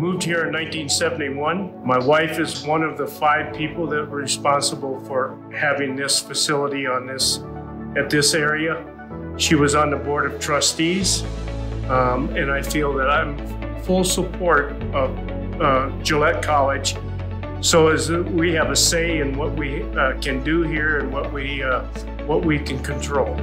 moved here in 1971. My wife is one of the five people that were responsible for having this facility on this at this area. She was on the board of trustees, um, and I feel that I'm full support of uh, Gillette College. So as we have a say in what we uh, can do here and what we uh, what we can control.